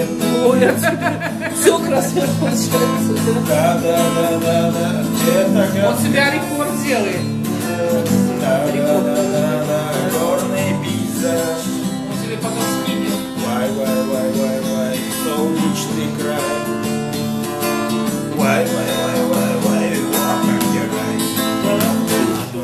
цвет. Ой, все красиво получается. Да, да, да, да, да. Это Он себя рекорд делает. Да, да, да, да, да. Горный пейзаж. Он себе потом снимет. Вай, вай, вай, вай, вай. Солнечный край.